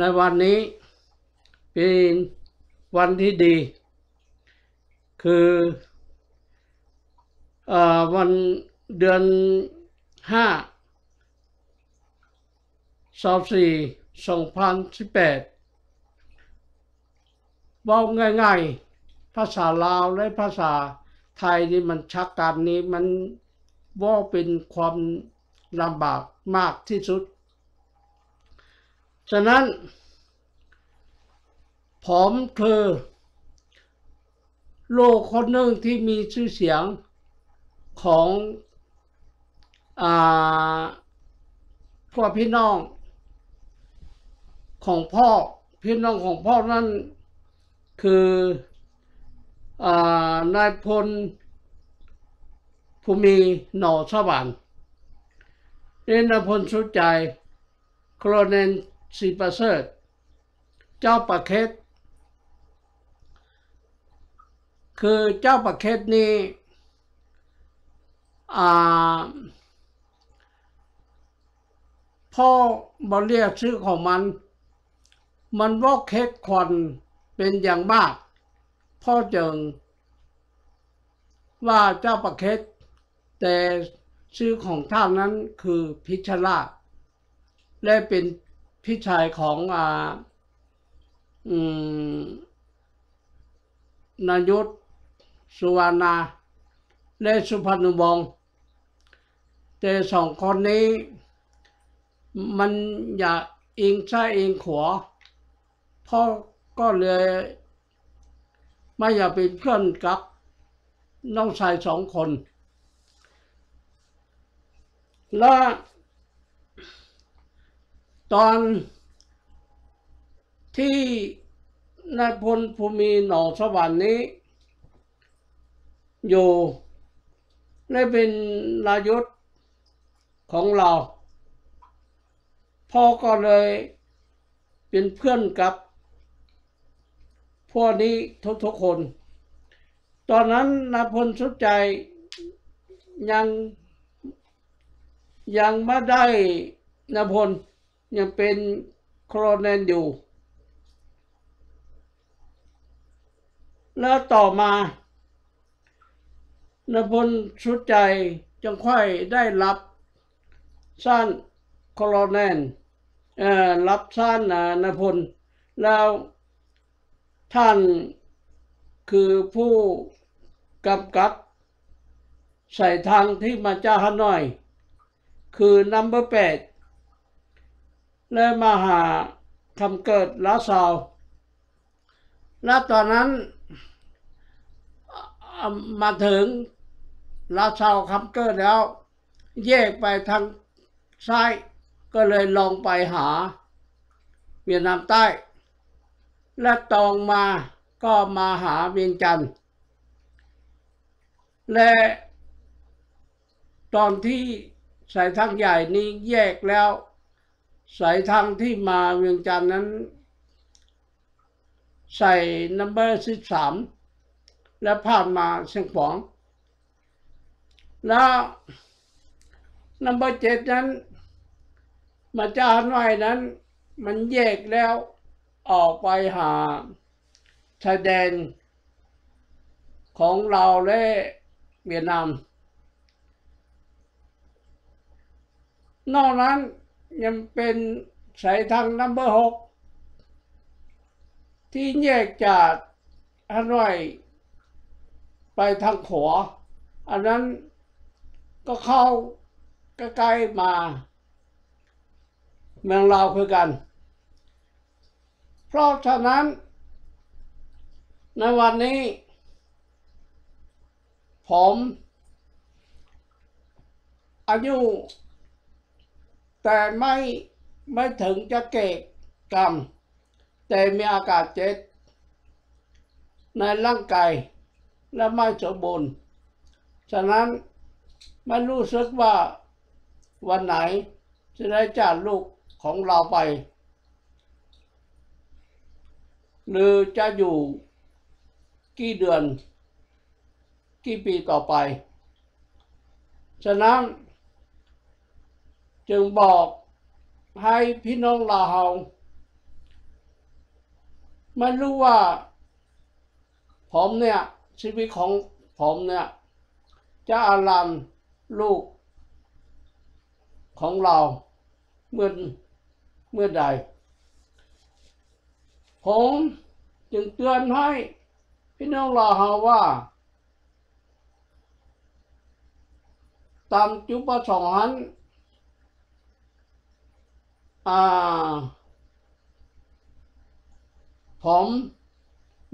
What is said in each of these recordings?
ในวันนี้เป็นวันที่ดี คืออวันเดือนห้าสองสี่สองพันสิบแปดบอกง่ายๆ ภาษาลาวและภาษาไทยนี่มันชักกันนี้มันว่าเป็นความลำบากมากที่สุด ฉะนั้น ผมคือโลกคนหนึ่งที่มีชื่อเสียงของอ่าพวกพี่น้อง ของพ่อพี่น้องของพ่อนั่นคืออานายพลภูมิหนอสวรรค์เรนายพลสุดใจโครเนน สีประเสริฐ เจ้าประเคสคือเจ้าประเคสนี้พ่อบเรียกชื่อของมัน มันว่าเคสควันเป็นอย่างมาก พ่อจึงว่าเจ้าประเคสแต่ชื่อของท่านนั้นคือพิชราและเป็น พี่ชายของอ่าอืมนายุทธสุวรรณาและสุพรรณวงศ์แต่สองคนนี้ มันอย่าเองซ้ายเองขวาพ่อก็เลยไม่อยากเป็นเพื่อนกับน้องชายสองคน และ ตอนที่นายพลภูมิหนองสวรรค์นี้ อยู่และเป็นนายศของเราพ่อก็เลยเป็นเพื่อนกับพวกนี้ทุกๆคน ตอนนั้นนายพลสุดใจยังยังไม่ได้นายพล ยังเป็นโครเนนอยู่ แล้วต่อมานพลสุดใจจึงค่อยได้รับสั้นโครเนนเอ่อรับสั้นนายพล แล้วท่านคือผู้กำกับใส่ทางที่มาจ้าฮานอย คือนัมเบอร์แปด และมาหาคำเกิดลาซาวและตอนนั้นมาถึงลาซาวคำเกิดแล้ว แยกไปทางซ้ายก็เลยลองไปหา เวียดนามใต้ และตองมาก็มาหาเวียงจันทร์และตอนที่สายทางใหญ่นี้แยกแล้ว สายทางที่มาเวียงจันทร์นั้น ใส่นัมเบอร์สิบสามและผ่านมาเชียงของแล้วนัมเบอร์เจ็ดนั้น มาจาฮานอยนั้น มันแยกแล้วออกไปหาชายแดนของเราและเวียดนาม นอกนั้น ยังเป็นสายทางนัมเบอร์หกที่แยกจากฮานอยไปทางขวาอันนั้นก็เข้าใกล้ๆมาเมืองลาวคือกัน เพราะฉะนั้น ในวันนี้ ผมอายุ แต่ไม่ไม่ถึงจะเกกกรรม แต่มีอากาศเจ็ดในร่างกายและไม่สมบูรณ์ ฉะนั้นไม่รู้สึกว่าวันไหนจะได้จ่าลูกของเราไป หรือจะอยู่กี่เดือน กี่ปีต่อไป ฉะนั้น จึงบอกให้พี่น้องลาวเฮาไม่รู้ว่า ผมเนี่ยชีวิตของผมเนี่ยจะอารามลูกของเราเมื่อเมื่อใด ผมจึงเตือนให้พี่น้องลาวเฮาว่า ตามจุดประสงค์นั้น ผม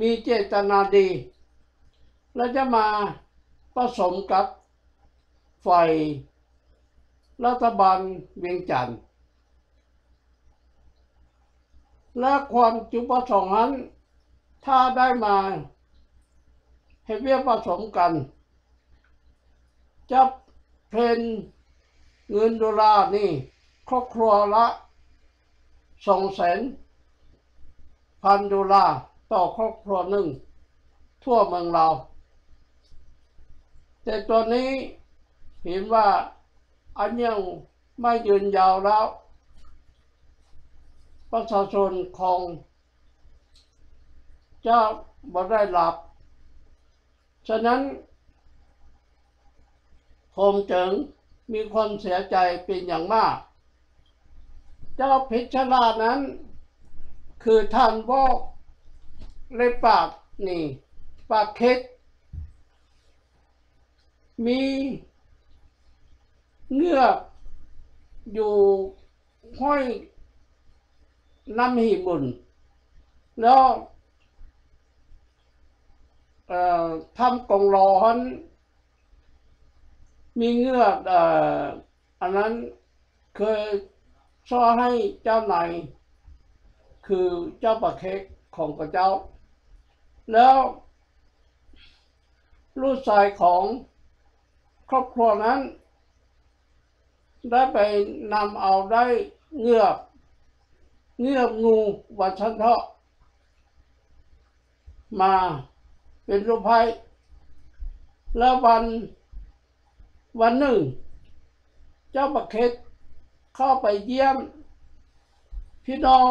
มีเจตนาดี และจะมาผสมกับฝ่ายรัฐบาลเวียงจันทร์และความจุประสงค์นั้น ถ้าได้มาให้เวียผสมกัน จะเป็นเงินดอลลาร์นี่ ครอบครัวละ สองแสนพันดอลลาร์ต่อครอบครัวหนึ่ง ทั่วเมืองเราแต่ตัวนี้เห็นว่าอันยังไม่ยืนยาวแล้ว ประชาชนของจะบ่ได้หลับ ฉะนั้นผมจึงมีความเสียใจเป็นอย่างมาก เจ้าพิชลานั้น คือท่านบอกเลยปากนี่ปากเค็ดมีเงือกอยู่ห้อยน้ำหีบุญแล้วทำกองร้อน มีเงือกออันนั้นเคย ช่อให้เจ้านายคือเจ้าประเค้กของพระเจ้า แล้วลูกชายของครอบครัวนั้น ได้ไปนำเอาได้เงือกเงือกงูวัชันเถาะมาเป็นรูปไพ่แล้ววันวันหนึ่ง เจ้าประเค็ด เข้าไปเยี่ยม พี่น้อง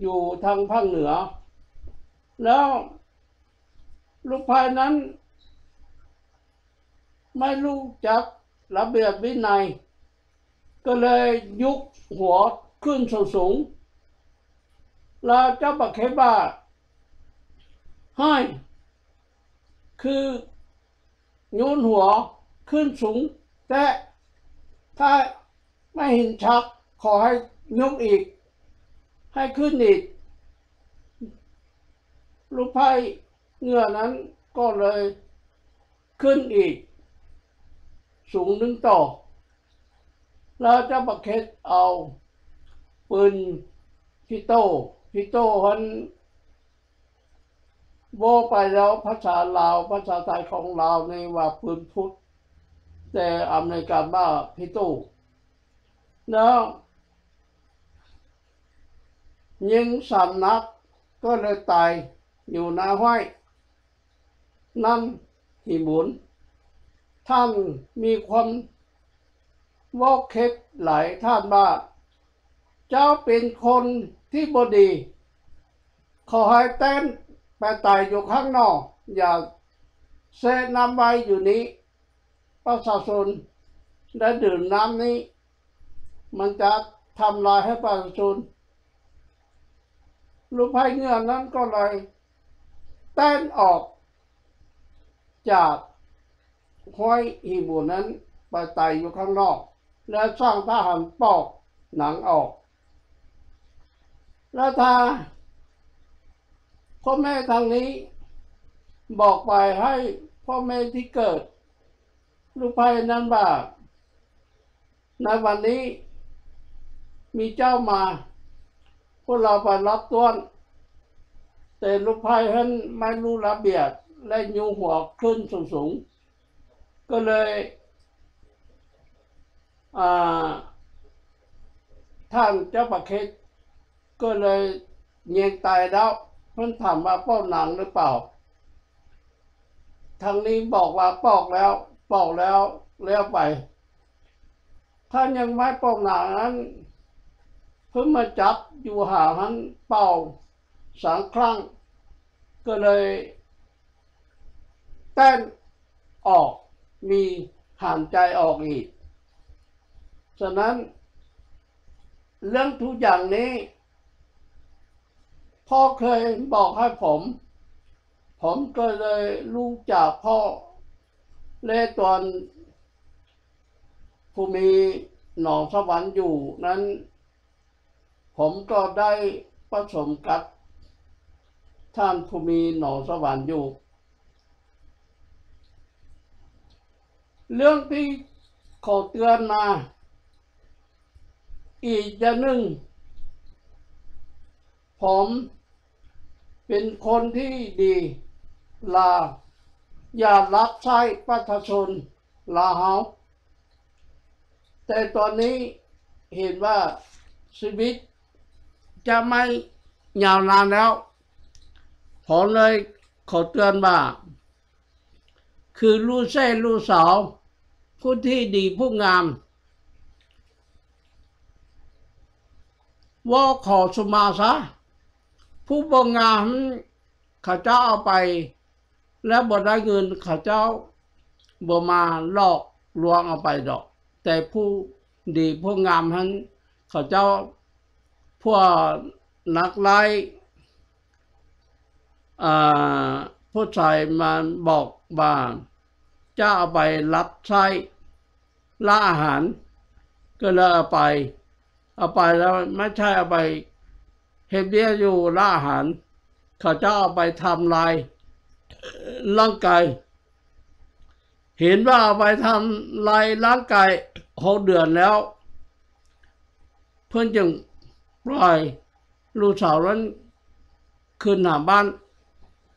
อยู่ทางภาคเหนือ แล้วลูกไพ่นั้น ไม่รู้จักระเบียบวินัย ก็เลยยุกหัวขึ้นสูงสูงแล้วเจ้าบักเคบ้าให้ คือโยนหัวขึ้นสูง แต่ถ้า ไม่เห็นชัก ขอให้ยกอีก ให้ขึ้นอีก ลูกไพ่เงื่อนั้นก็เลยขึ้นอีก สูงหนึ่งต่อ แล้วเจ้าบักเคสเอาปืนพี่โต้พี่โต้ฮันโบไปแล้วภาษาลาวภาษาไทยของลาวในว่าปืนพุทธแต่อเมริกันว่าพี่โต้ แล้วยิงสามนัดก็เลยตายอยู่หน้าห้อยนั่นที่บุญท่านมีความวอกเคสหลายท่านว่าเจ้าเป็นคนที่บดี ขอให้เต้นไปตายอยู่ข้างนอก อย่าเซน้ำไว้อยู่นี้ ประชาชนได้ดื่มน้ำนี้ มันจะทำลายให้ประชาชนลูกไพ่เงื่อนนั้นก็เลยเต้นออกจากห้อยหีบูนั้นไปไตายอยู่ข้างนอก แล้วสร้างทหารปอกหนังออก แล้วถ้าพ่อแม่ทางนี้บอกไปให้พ่อแม่ที่เกิด ลูกไพ่นั้นว่าในวันนี้ มีเจ้ามา พวกเราไปรับต้วนแต่ลูกไพ่ท่านไม่รู้ระเบียบและยูหัวขึ้นสูงๆก็เลยท่านเจ้าประเคสก็เลยเงียงตายแล้วเพิ่นถามว่าป้อนหนังหรือเปล่า ทางนี้บอกว่าปอกแล้วปอกแล้วแล้วไป ถ้ายังไม่ปอกหนังนั้น เพิ่งมาจับอยู่หาหันเป่าสามครั้ง ก็เลยเต้นออกมีห่านใจออกอีก ฉะนั้น เรื่องทุกอย่างนี้ พ่อเคยบอกให้ผม ผมก็เลยรู้จากพ่อเลตอนผู้มีหนองสวรรค์อยู่นั้น ผมก็ได้ผสมกับท่านผู้มีหนองสวรรค์อยู่ เรื่องที่ขอเตือนมา อีกอย่างหนึ่ง ผมเป็นคนที่ดีลา อย่ารับใช้ประชาชนลาเฮาแต่ตอนนี้เห็นว่าชีวิต จะไม่ยาวนานแล้ว ผมเลยขอเตือนว่า คือลูกเส้ลูกสาว ผู้ที่ดีผู้งามว่าขอสมาซะผู้บงงามเขาเจ้าเอาไป แล้วบ่ได้เงินเขาเจ้าบ่มาลอกลวงเอาไปดอก แต่ผู้ดีผู้งามทั้นเขาเจ้า พวกนักไล่ผู้ชายมาบอกว่าจะเอาไปรับใช้ล่าอาหาร ก็เลยเอาไป เอาไปแล้วไม่ใช่เอาไปเฮเบียอยู่ล่าอาหาร เขาจะเอาไปทำลายร่างกายเห็นว่าเอาไปทำลายร่างกายหกเดือนแล้ว เพื่อนจึง ปล่อยลูกสาวนั้นคืนหน้าบ้าน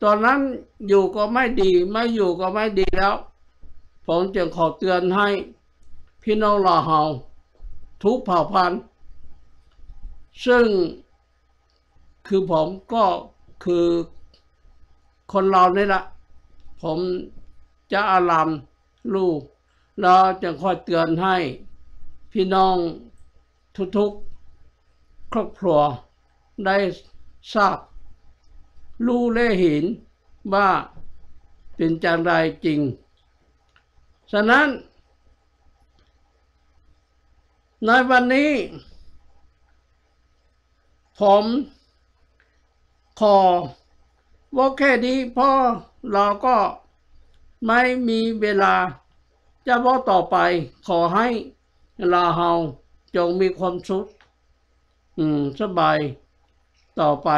ตอนนั้นอยู่ก็ไม่ดี ไม่อยู่ก็ไม่ดีแล้ว ผมจึงขอเตือนให้พี่น้องลาเฮาทุกเผ่าพันธุ์ ซึ่งคือผมก็คือคนเรานี่แหละ ผมจะอารามลูก แล้วจะคอยเตือนให้พี่น้องทุกๆ ครอบครัวได้ทราบรู้และเห็นว่าเป็นจังไรจริง ฉะนั้น ในวันนี้ ผมขอว่าแค่นี้พ่อเราก็ไม่มีเวลา จะว่าต่อไปขอให้ลาเฮาจงมีความสุข อืมสบายต่อไป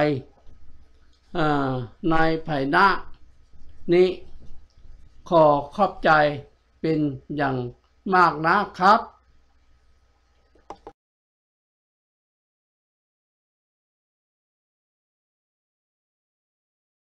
อ่าในภายหน้านี้ขอขอบใจเป็นอย่างมากนะครับ